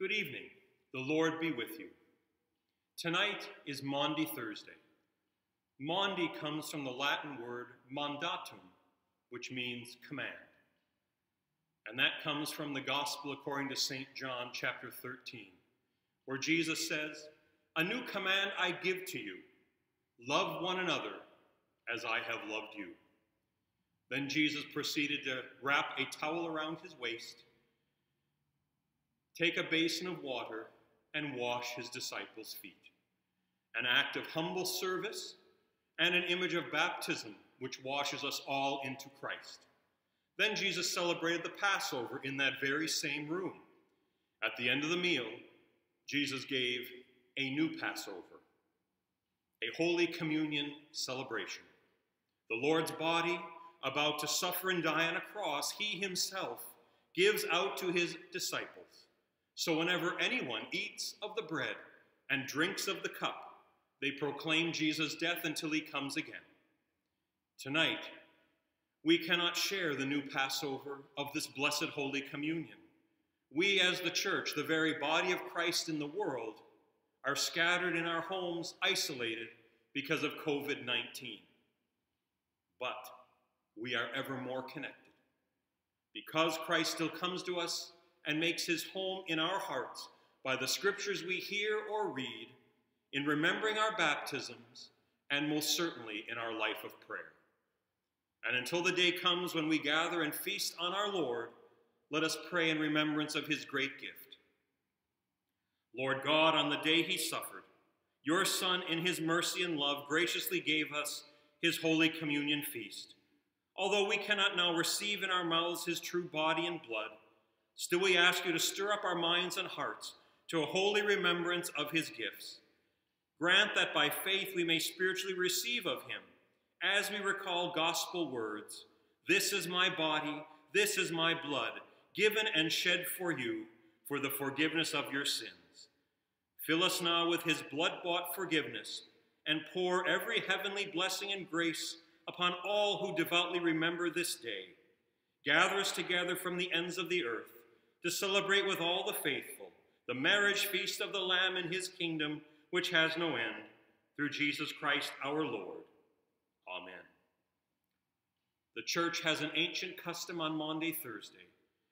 Good evening. The Lord be with you. Tonight is Maundy Thursday. Maundy comes from the Latin word mandatum, which means command. And that comes from the Gospel according to St. John chapter 13, where Jesus says, A new command I give to you love one another as I have loved you. Then Jesus proceeded to wrap a towel around his waist, take a basin of water, and wash his disciples' feet. An act of humble service and an image of baptism which washes us all into Christ. Then Jesus celebrated the Passover in that very same room. At the end of the meal, Jesus gave a new Passover, a Holy Communion celebration. The Lord's body about to suffer and die on a cross, he himself gives out to his disciples. So whenever anyone eats of the bread and drinks of the cup, they proclaim Jesus' death until he comes again. Tonight, we cannot share the new Passover of this blessed Holy Communion. We, as the church, the very body of Christ in the world, are scattered in our homes, isolated because of COVID 19. But we are ever more connected. Because Christ still comes to us and makes his home in our hearts by the scriptures we hear or read, in remembering our baptisms, and most certainly in our life of prayer. And until the day comes when we gather and feast on our Lord, let us pray in remembrance of his great gift. Lord God, on the day he suffered, your Son, in his mercy and love, graciously gave us his Holy Communion feast. Although we cannot now receive in our mouths his true body and blood, still we ask you to stir up our minds and hearts to a holy remembrance of his gifts. Grant that by faith we may spiritually receive of him, as we recall gospel words This is my body, this is my blood, given and shed for you for the forgiveness of your sins. Fill us now with his blood bought forgiveness and pour every heavenly blessing and grace upon all who devoutly remember this day. Gather us together from the ends of the earth to celebrate with all the faithful the marriage feast of the Lamb in his kingdom, which has no end, through Jesus Christ our Lord. Amen. The church has an ancient custom on Maundy Thursday.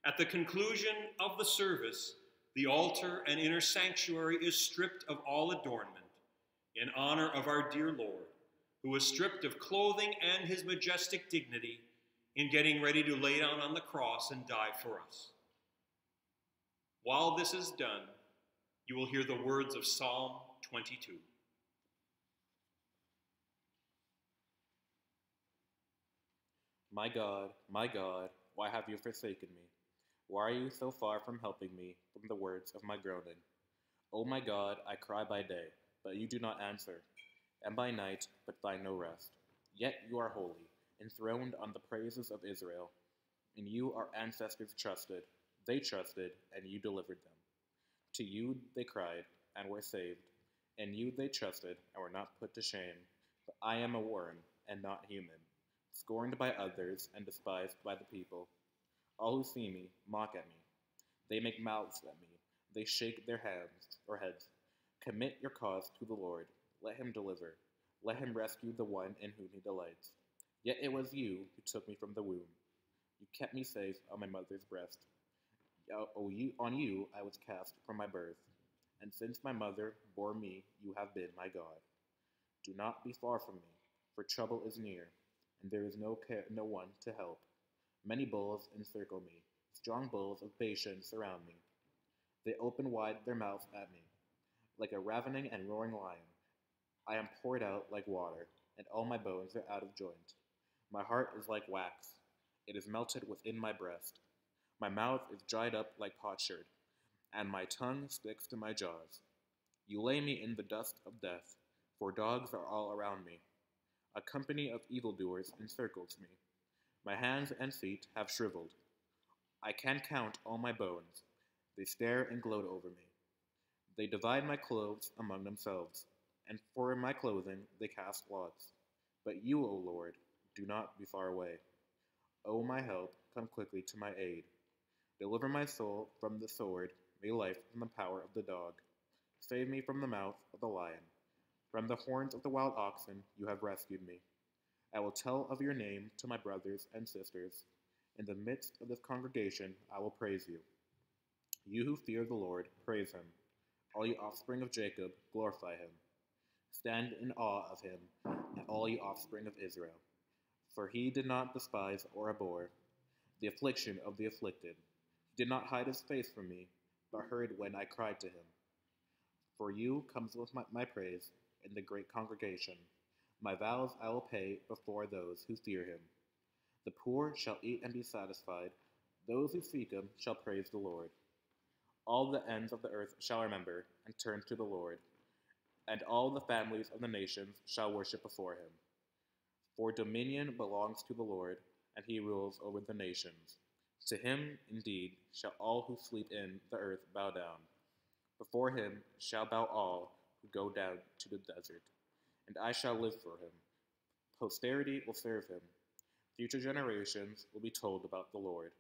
At the conclusion of the service, the altar and inner sanctuary is stripped of all adornment in honor of our dear Lord who was stripped of clothing and his majestic dignity in getting ready to lay down on the cross and die for us. While this is done, you will hear the words of Psalm 22. My God, my God, why have you forsaken me? Why are you so far from helping me from the words of my groaning? O oh my God, I cry by day, but you do not answer and by night, but find no rest. Yet you are holy, enthroned on the praises of Israel. and you our ancestors trusted, they trusted, and you delivered them. To you they cried, and were saved. In you they trusted, and were not put to shame. But I am a worm, and not human, scorned by others, and despised by the people. All who see me mock at me. They make mouths at me. They shake their hands or heads. Commit your cause to the Lord let him deliver. Let him rescue the one in whom he delights. Yet it was you who took me from the womb. You kept me safe on my mother's breast. Oh, you, on you I was cast from my birth, and since my mother bore me, you have been my God. Do not be far from me, for trouble is near, and there is no care, no one to help. Many bulls encircle me; strong bulls of Bashan surround me. They open wide their mouths at me, like a ravening and roaring lion. I am poured out like water, and all my bones are out of joint. My heart is like wax, it is melted within my breast. My mouth is dried up like potsherd, and my tongue sticks to my jaws. You lay me in the dust of death, for dogs are all around me. A company of evildoers encircles me. My hands and feet have shriveled. I can count all my bones. They stare and gloat over me. They divide my clothes among themselves and for my clothing they cast lots. But you, O Lord, do not be far away. O my help, come quickly to my aid. Deliver my soul from the sword, me life from the power of the dog. Save me from the mouth of the lion. From the horns of the wild oxen you have rescued me. I will tell of your name to my brothers and sisters. In the midst of this congregation I will praise you. You who fear the Lord, praise him. All you offspring of Jacob, glorify him. Stand in awe of him, all you offspring of Israel. For he did not despise or abhor the affliction of the afflicted. Did not hide his face from me, but heard when I cried to him. For you comes with my, my praise in the great congregation. My vows I will pay before those who fear him. The poor shall eat and be satisfied. Those who seek him shall praise the Lord. All the ends of the earth shall remember and turn to the Lord, and all the families of the nations shall worship before him. For dominion belongs to the Lord, and he rules over the nations. To him, indeed, shall all who sleep in the earth bow down. Before him shall bow all who go down to the desert, and I shall live for him. Posterity will serve him. Future generations will be told about the Lord.